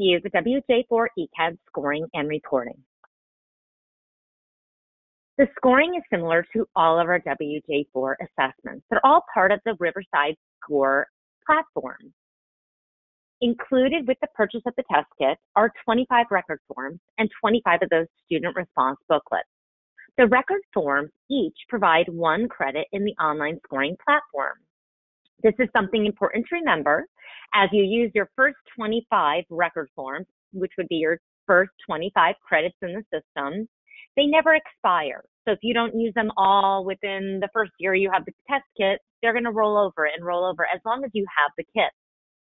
the WJ4 ECAD scoring and reporting. The scoring is similar to all of our WJ4 assessments. They're all part of the Riverside Score platform. Included with the purchase of the test kit are 25 record forms and 25 of those student response booklets. The record forms each provide one credit in the online scoring platform. This is something important to remember as you use your first 25 record forms, which would be your first 25 credits in the system. They never expire. So if you don't use them all within the first year you have the test kit, they're going to roll over and roll over as long as you have the kit.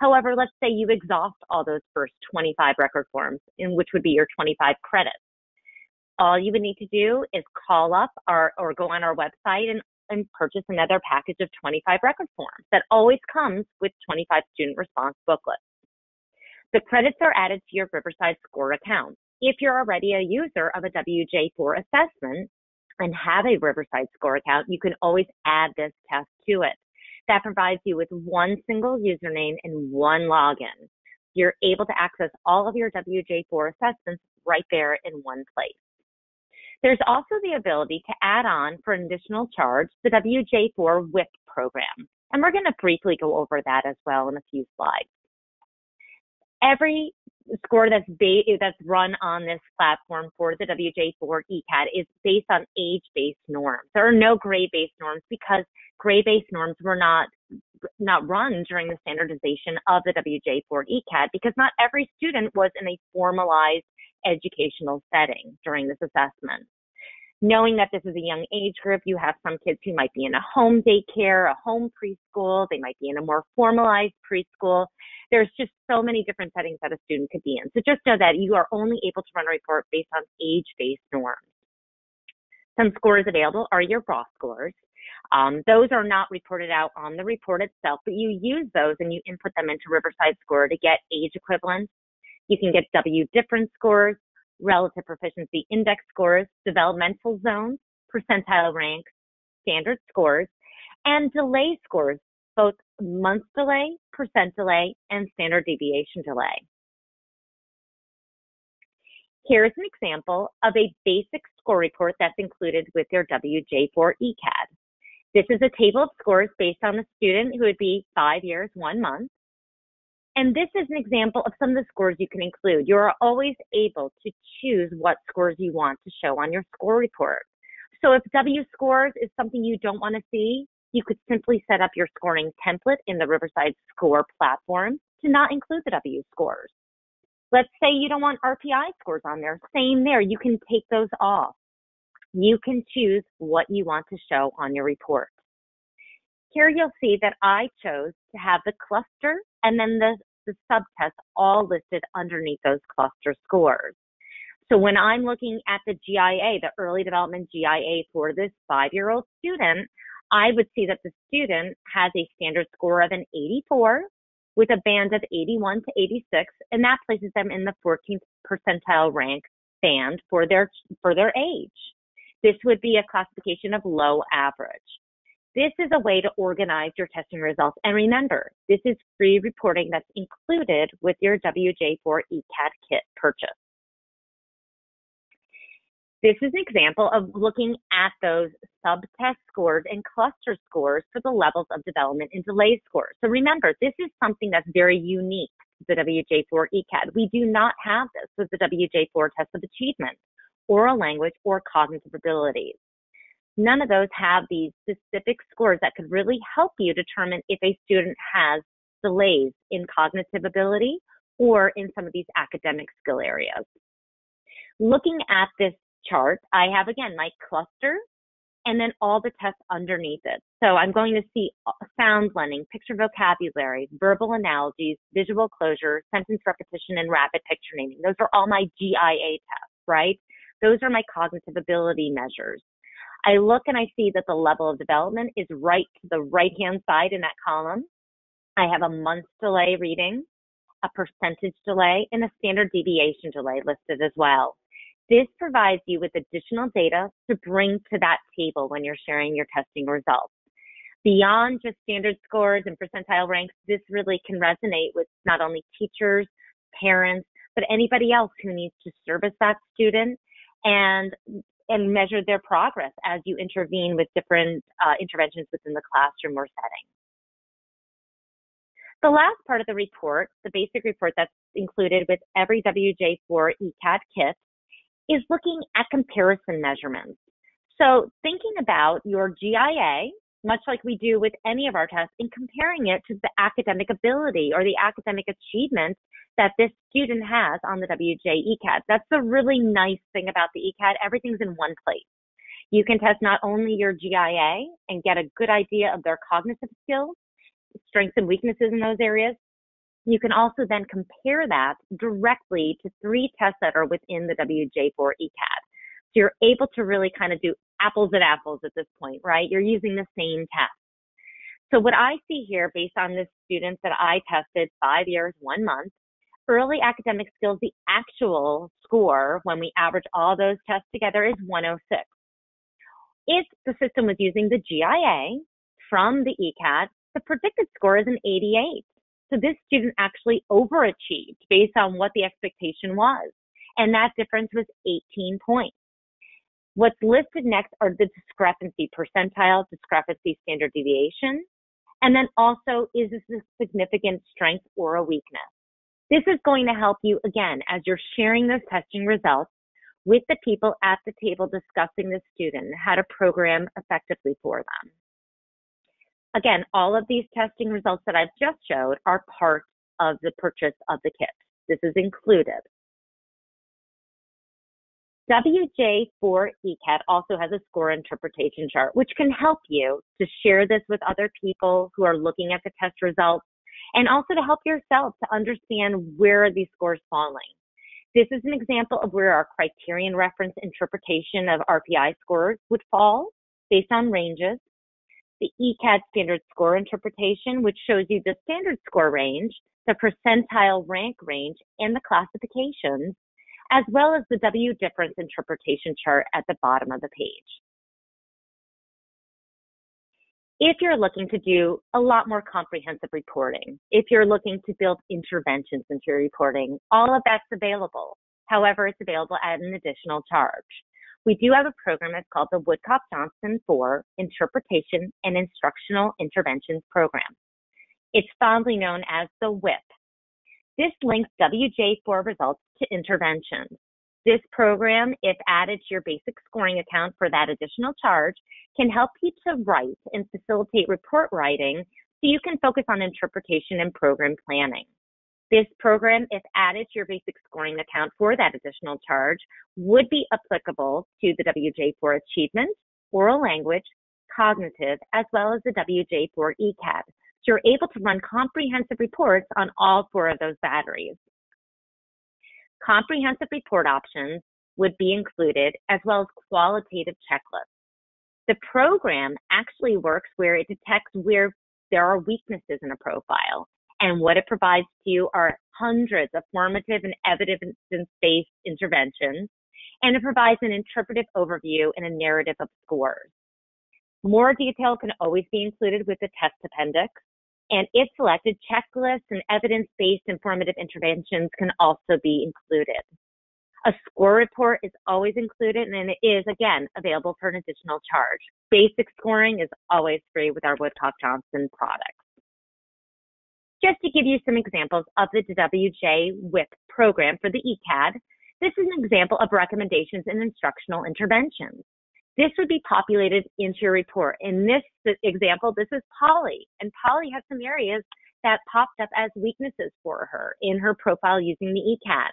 However, let's say you exhaust all those first 25 record forms, in which would be your 25 credits. All you would need to do is call up our, or go on our website and, and purchase another package of 25 record forms that always comes with 25 student response booklets. The credits are added to your Riverside Score account. If you're already a user of a WJ4 assessment and have a Riverside Score account, you can always add this test to it. That provides you with one single username and one login. You're able to access all of your WJ4 assessments right there in one place. There's also the ability to add on for an additional charge the WJ4 WIP program. And we're going to briefly go over that as well in a few slides. Every score that's that's run on this platform for the WJ4 ECAD is based on age-based norms. There are no grade-based norms because grade-based norms were not not run during the standardization of the WJ4 ECAD because not every student was in a formalized educational setting during this assessment. Knowing that this is a young age group, you have some kids who might be in a home daycare, a home preschool, they might be in a more formalized preschool. There's just so many different settings that a student could be in. So just know that you are only able to run a report based on age-based norms. Some scores available are your raw scores. Um, those are not reported out on the report itself, but you use those and you input them into Riverside Score to get age equivalents. You can get W difference scores, relative proficiency index scores, developmental zones, percentile ranks, standard scores, and delay scores, both month delay, percent delay, and standard deviation delay. Here is an example of a basic score report that's included with your WJ4 ECAD. This is a table of scores based on a student who would be five years, one month. And this is an example of some of the scores you can include. You're always able to choose what scores you want to show on your score report. So if W scores is something you don't want to see, you could simply set up your scoring template in the Riverside Score platform to not include the W scores. Let's say you don't want RPI scores on there. Same there. You can take those off you can choose what you want to show on your report. Here you'll see that I chose to have the cluster and then the, the subtests all listed underneath those cluster scores. So when I'm looking at the GIA, the early development GIA for this five-year-old student, I would see that the student has a standard score of an 84 with a band of 81 to 86, and that places them in the 14th percentile rank band for their for their age. This would be a classification of low average. This is a way to organize your testing results. And remember, this is free reporting that's included with your WJ4 ECAD kit purchase. This is an example of looking at those subtest scores and cluster scores for the levels of development and delay scores. So remember, this is something that's very unique to the WJ4 ECAD. We do not have this with the WJ4 test of achievement oral language, or cognitive abilities. None of those have these specific scores that could really help you determine if a student has delays in cognitive ability or in some of these academic skill areas. Looking at this chart, I have again my cluster and then all the tests underneath it. So I'm going to see uh, sound blending, picture vocabulary, verbal analogies, visual closure, sentence repetition, and rapid picture naming. Those are all my GIA tests, right? Those are my cognitive ability measures. I look and I see that the level of development is right to the right hand side in that column. I have a month delay reading, a percentage delay, and a standard deviation delay listed as well. This provides you with additional data to bring to that table when you're sharing your testing results. Beyond just standard scores and percentile ranks, this really can resonate with not only teachers, parents, but anybody else who needs to service that student and and measure their progress as you intervene with different uh, interventions within the classroom or setting. The last part of the report, the basic report that's included with every WJ4 ECAD kit, is looking at comparison measurements. So thinking about your GIA, much like we do with any of our tests, and comparing it to the academic ability or the academic achievement that this student has on the WJ ECAD. That's the really nice thing about the ECAD. Everything's in one place. You can test not only your GIA and get a good idea of their cognitive skills, strengths and weaknesses in those areas. You can also then compare that directly to three tests that are within the WJ4 ECAD. So you're able to really kind of do apples and apples at this point, right? You're using the same test. So what I see here based on the students that I tested five years, one month, early academic skills, the actual score when we average all those tests together is 106. If the system was using the GIA from the ECAD, the predicted score is an 88. So this student actually overachieved based on what the expectation was. And that difference was 18 points. What's listed next are the discrepancy percentile, discrepancy standard deviation, and then also is this a significant strength or a weakness? This is going to help you again as you're sharing those testing results with the people at the table discussing the student, how to program effectively for them. Again, all of these testing results that I've just showed are part of the purchase of the kit. This is included. WJ4ECAD also has a score interpretation chart, which can help you to share this with other people who are looking at the test results and also to help yourself to understand where these scores falling. This is an example of where our criterion reference interpretation of RPI scores would fall based on ranges the ECAD standard score interpretation, which shows you the standard score range, the percentile rank range, and the classifications, as well as the W difference interpretation chart at the bottom of the page. If you're looking to do a lot more comprehensive reporting, if you're looking to build interventions into your reporting, all of that's available. However, it's available at an additional charge. We do have a program that's called the Woodcock Johnson 4 Interpretation and Instructional Interventions Program. It's fondly known as the WIP. This links WJ4 results to interventions. This program, if added to your basic scoring account for that additional charge, can help you to write and facilitate report writing so you can focus on interpretation and program planning. This program, if added to your basic scoring account for that additional charge, would be applicable to the WJ4 Achievement, Oral Language, Cognitive, as well as the WJ4 ECAD. So you're able to run comprehensive reports on all four of those batteries. Comprehensive report options would be included as well as qualitative checklists. The program actually works where it detects where there are weaknesses in a profile and what it provides to you are hundreds of formative and evidence-based interventions, and it provides an interpretive overview and a narrative of scores. More detail can always be included with the test appendix, and if selected, checklists and evidence-based informative interventions can also be included. A score report is always included and it is, again, available for an additional charge. Basic scoring is always free with our Woodcock Johnson products. Just to give you some examples of the WJ WIP program for the ECAD, this is an example of recommendations and instructional interventions. This would be populated into your report. In this example, this is Polly, and Polly has some areas that popped up as weaknesses for her in her profile using the ECAD.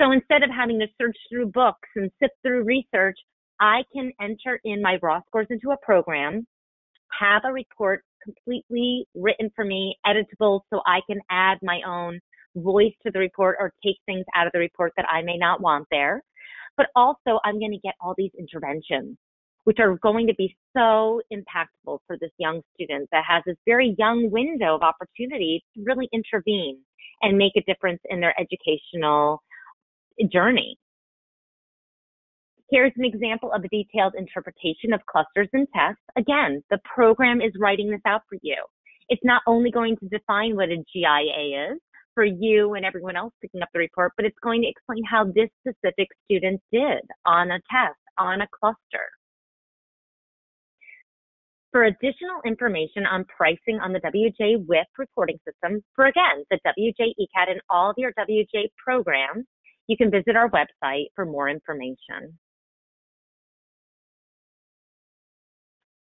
So instead of having to search through books and sift through research, I can enter in my raw scores into a program, have a report completely written for me, editable, so I can add my own voice to the report or take things out of the report that I may not want there. But also, I'm going to get all these interventions, which are going to be so impactful for this young student that has this very young window of opportunity to really intervene and make a difference in their educational journey. Here's an example of a detailed interpretation of clusters and tests. Again, the program is writing this out for you. It's not only going to define what a GIA is, for you and everyone else picking up the report, but it's going to explain how this specific student did on a test, on a cluster. For additional information on pricing on the WJ WIP reporting system, for again, the WJ ECAD and all of your WJ programs, you can visit our website for more information.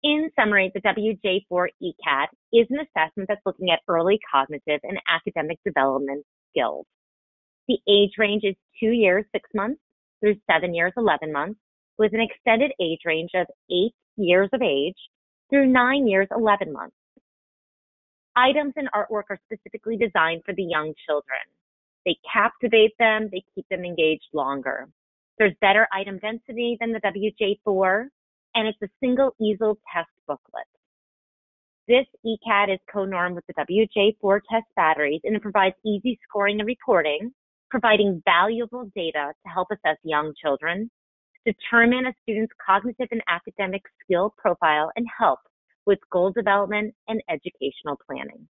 In summary, the WJ4 ECAD is an assessment that's looking at early cognitive and academic development skills. The age range is two years, six months through seven years, 11 months, with an extended age range of eight years of age through nine years, 11 months. Items and artwork are specifically designed for the young children. They captivate them, they keep them engaged longer. There's better item density than the WJ4, and it's a single easel test booklet. This ECAD is co-normed with the WJ4 test batteries and it provides easy scoring and reporting, providing valuable data to help assess young children, determine a student's cognitive and academic skill profile, and help with goal development and educational planning.